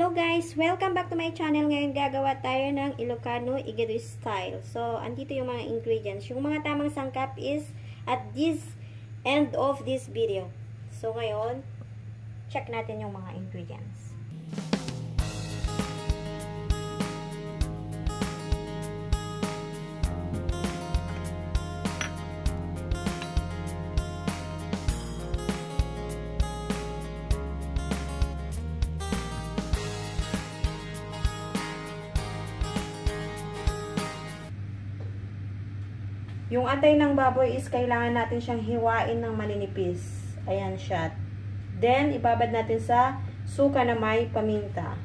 Hello guys! Welcome back to my channel. Ngayon gagawa tayo ng Ilocano Igado style. So, andito yung mga ingredients. Yung mga tamang sangkap is at this end of this video. So, ngayon, check natin yung mga ingredients. Yung atay ng baboy is kailangan natin siyang hiwain ng maninipis. Ayan siya. Then, ibabad natin sa suka na may paminta.